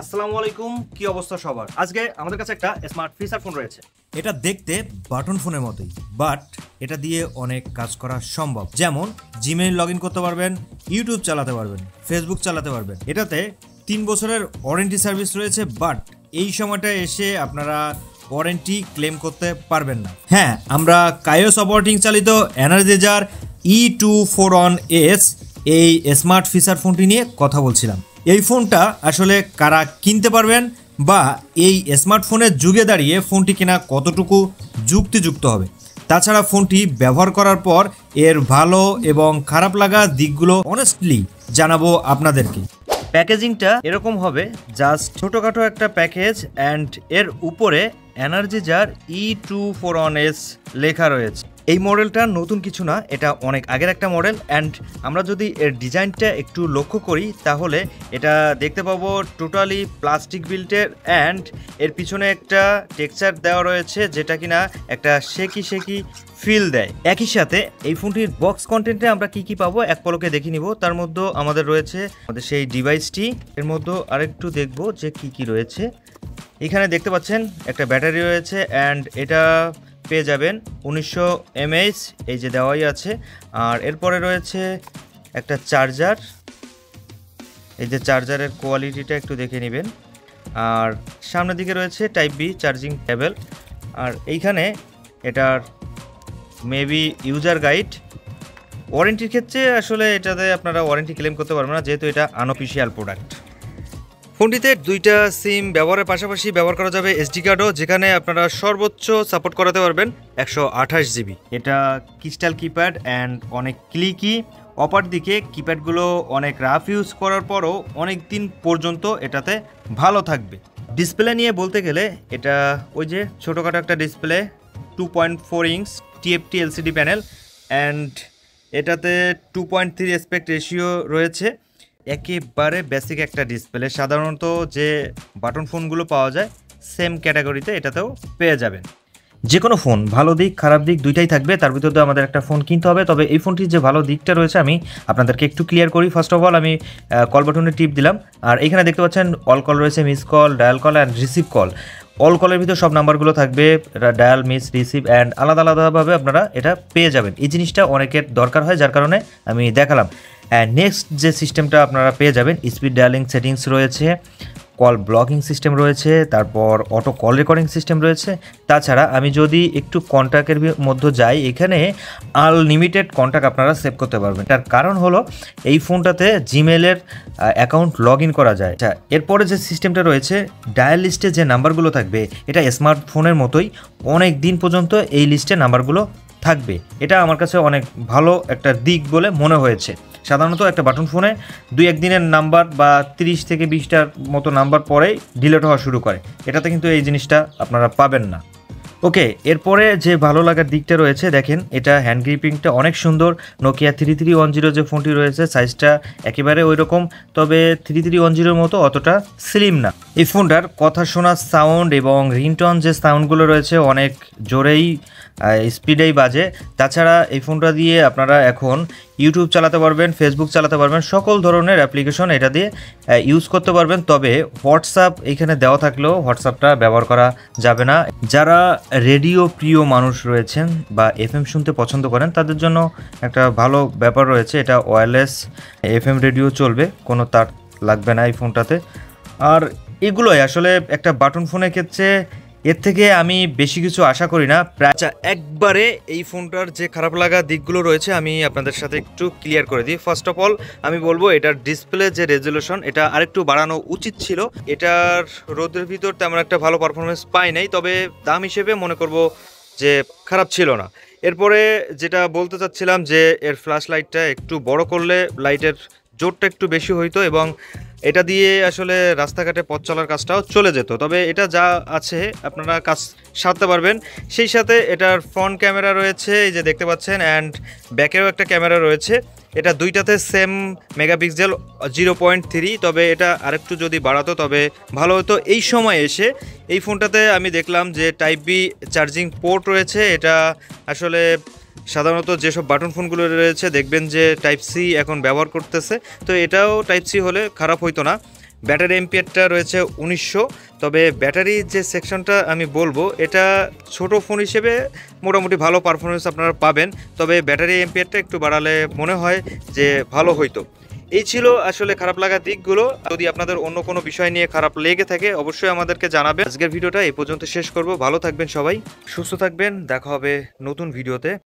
আসসালামু আলাইকুম, কি অবস্থা সবার? আজকে আমাদের কাছে একটা স্মার্ট ফিচার ফোন রয়েছে। এটা দেখতে বাটন ফোনের মতোই বাট এটা দিয়ে অনেক কাজ করা সম্ভব। যেমন জিমেইল লগ করতে পারবেন ইউটিউব চালাতে পারবেন ফেসবুক চালাতে পারবেন। এটাতে তিন বছরের ওয়ারেন্টি সার্ভিস রয়েছে বাট এই সময়টা এসে আপনারা ওয়ারেন্টি ক্লেম করতে পারবেন না। হ্যাঁ আমরা কায়োস অপারেটিং চালিত Energizer E two four one S এই স্মার্ট ফিচার ফোনটি নিয়ে কথা বলছিলাম। এই ফোনটা আসলে কারা কিনতে পারবেন বা এই স্মার্টফোনের যুগে দাঁড়িয়ে ফোনটি কেনা কতটুকু যুক্তিযুক্ত হবে? তাছাড়া ফোনটি ব্যবহার করার পর এর ভালো এবং খারাপ লাগা দিকগুলো অনেস্টলি জানাব আপনাদেরকে। প্যাকেজিংটা এরকম হবে জাস্ট ছোটোখাটো একটা প্যাকেজ অ্যান্ড এর উপরে Energizer E two four one S লেখা রয়েছে। এই মডেলটা নতুন কিছু না, এটা অনেক আগের একটা মডেল অ্যান্ড আমরা যদি এর ডিজাইনটা একটু লক্ষ্য করি, তাহলে এটা দেখতে পাবো টোটালি প্লাস্টিক বিল্টের অ্যান্ড এর পিছনে একটা টেক্সচার দেওয়া রয়েছে, যেটা কিনা একটা শেকি শেকি ফিল দেয়। একই সাথে এই ফোনটির বক্স কন্টেন্টে আমরা কি কি পাবো, এক পলকে দেখে নিব। তার মধ্যে আমাদের রয়েছে আমাদের সেই ডিভাইসটি এর মধ্যে আরেকটু দেখব যে কি কি রয়েছে। এখানে দেখতে পাচ্ছেন একটা ব্যাটারি রয়েছে অ্যান্ড এটা পেয়ে যাবেন উনিশশো এমএইচ, এই যে দেওয়াই আছে। আর এরপরে রয়েছে একটা চার্জার। এই যে চার্জারের কোয়ালিটিটা একটু দেখে নেবেন। আর সামনের দিকে রয়েছে টাইপ বি চার্জিং কেবল। আর এইখানে এটার মেবি ইউজার গাইড। ওয়ারেন্টির ক্ষেত্রে আসলে এটাতে আপনারা ওয়ারেন্টি ক্লেম করতে পারবেন না, যেহেতু এটা আনঅফিসিয়াল প্রোডাক্ট। ফোনটিতে দুইটা সিম ব্যবহারের পাশাপাশি ব্যবহার করা যাবে এসডি কার্ডও যেখানে আপনারা সর্বোচ্চ সাপোর্ট করাতে পারবেন একশো আঠাশ জিবি এটা ক্রিস্টাল কিপ্যাড অ্যান্ড অনেক ক্লিকি অপার দিকে কিপ্যাডগুলো অনেক রাফ ইউজ করার পরও অনেক দিন পর্যন্ত এটাতে ভালো থাকবে। ডিসপ্লে নিয়ে বলতে গেলে এটা ওই যে ছোটোখাটো একটা display two point four inch TFT LCD panel and এটাতে two point three aspect ratio রয়েছে। একেবারে বেসিক একটা ডিসপ্লে সাধারণত যে বাটন ফোনগুলো পাওয়া যায় সেম ক্যাটাগরিতে এটাতেও পেয়ে যাবেন। যে কোনো ফোন ভালো দিক, খারাপ দিক, দুইটাই থাকবে। তার ভিতরে আমাদের একটা ফোন কিনতে হবে। তবে এই ফোনটির যে ভালো দিকটা রয়েছে, আমি আপনাদেরকে একটু ক্লিয়ার করি। ফার্স্ট অফ অল আমি কল বাটনে টিপ দিলাম। আর এখানে দেখতে পাচ্ছেন অল কল রয়েছে miss call dial call and receive call all কলের ভিতর সব নাম্বারগুলো থাকবে ডায়াল মিস রিসিভ অ্যান্ড আলাদা আলাদাভাবে আপনারা এটা পেয়ে যাবেন। এই জিনিসটা অনেকের দরকার হয়, যার কারণে আমি দেখালাম। অ্যান্ড নেক্সট যে সিস্টেমটা আপনারা পেয়ে যাবেন স্পিড ডায়ালিং সেটিংস রয়েছে কল ব্লকিং সিস্টেম রয়েছে, তারপর অটো কল রেকর্ডিং সিস্টেম রয়েছে। তাছাড়া আমি যদি একটু কন্ট্যাক্টের মধ্যে যাই, এখানে আনলিমিটেড কন্ট্যাক্ট আপনারা সেভ করতে পারবেন। তার কারণ হলো, এই ফোনটাতে জিমেলের অ্যাকাউন্ট লগ করা যায়। আচ্ছা এরপরে যে সিস্টেমটা রয়েছে ডায়াল লিস্টে যে নাম্বারগুলো থাকবে, এটা স্মার্টফোনের মতোই অনেক দিন পর্যন্ত এই লিস্টে নাম্বারগুলো থাকবে। এটা আমার কাছে অনেক ভালো একটা দিক বলে মনে হয়েছে। সাধারণত একটা বাটন ফোনে দুই একদিনের নাম্বার বা তিরিশ থেকে বিশটার মতো নাম্বার পরেই ডিলেট হওয়া শুরু করে। এটাতে কিন্তু এই জিনিসটা আপনারা পাবেন না। ওকে এরপরে যে ভালো লাগার দিকটা রয়েছে, দেখেন, এটা হ্যান্ড গ্রিপিংটা অনেক সুন্দর। Nokia three three one zero যে ফোনটি রয়েছে সাইজটা একেবারে ওই রকম তবে থ্রি থ্রি ওয়ান জিরোর মতো অতটা স্লিম না। এই ফোনটার কথা শোনার সাউন্ড এবং রিংটন যে সাউন্ডগুলো রয়েছে, অনেক জোরেই স্পিডেই বাজে। তাছাড়া এই ফোনটা দিয়ে আপনারা এখন ইউটিউব চালাতে পারবেন ফেসবুক চালাতে পারবেন, সকল ধরনের অ্যাপ্লিকেশন এটা দিয়ে ইউজ করতে পারবেন। তবে হোয়াটসঅ্যাপ এইখানে দেওয়া থাকলেও হোয়াটসঅ্যাপটা ব্যবহার করা যাবে না। যারা রেডিও প্রিয় মানুষ রয়েছেন বা এফ এম শুনতে পছন্দ করেন, তাদের জন্য একটা ভালো ব্যাপার রয়েছে, এটা ওয়্যারলেস এফএম রেডিও চলবে, কোনো তার লাগবে না এই ফোনটাতে। আর এগুলোই আসলে একটা বাটন ফোনের ক্ষেত্রে এর থেকে আমি বেশি কিছু আশা করি না। প্রায় আচ্ছা একবারে এই ফোনটার যে খারাপ লাগা দিকগুলো রয়েছে, আমি আপনাদের সাথে একটু ক্লিয়ার করে দিই। ফার্স্ট অফ অল আমি বলব, এটার ডিসপ্লে যে রেজলিউশন এটা আরেকটু বাড়ানো উচিত ছিল। এটার রোদের ভিতর তেমন একটা ভালো পারফরমেন্স পাই নাই, তবে দাম হিসেবে মনে করব যে খারাপ ছিল না। এরপরে যেটা বলতে চাচ্ছিলাম যে, এর ফ্ল্যাশ লাইটটা একটু বড় করলে লাইটের জোরটা একটু বেশি হইতো এবং এটা দিয়ে আসলে রাস্তাঘাটে পথ চলার কাজটাও চলে যেত। তবে এটা যা আছে, আপনারা কাজ সারতে পারবেন। সেই সাথে এটার ফ্রন্ট ক্যামেরা রয়েছে, এই যে দেখতে পাচ্ছেন অ্যান্ড ব্যাকেও একটা ক্যামেরা রয়েছে। এটা দুইটাতে same megapixel zero point three তবে এটা আরেকটু যদি বাড়াতো তবে ভালো হতো। এই সময় এসে এই ফোনটাতে আমি দেখলাম যে টাইপ বি চার্জিং পোর্ট রয়েছে। এটা আসলে সাধারণত যেসব বাটন ফোনগুলো রয়েছে, দেখবেন যে টাইপ সি এখন ব্যবহার করতেছে। তো এটাও টাইপ সি হলে খারাপ হইতো না। ব্যাটারি এমপিয়ারটা রয়েছে উনিশশো। তবে ব্যাটারি যে সেকশনটা আমি বলব, এটা ছোট ফোন হিসেবে মোটামুটি ভালো পারফরমেন্স আপনারা পাবেন। তবে ব্যাটারি এমপিয়ারটা একটু বাড়ালে মনে হয় যে ভালো হইতো। এই ছিল আসলে খারাপ লাগা দিকগুলো। যদি আপনাদের অন্য কোনো বিষয় নিয়ে খারাপ লেগে থাকে, অবশ্যই আমাদেরকে জানাবেন। আজকের ভিডিওটা এই পর্যন্ত শেষ করব। ভালো থাকবেন সবাই। সুস্থ থাকবেন। দেখা হবে নতুন ভিডিওতে।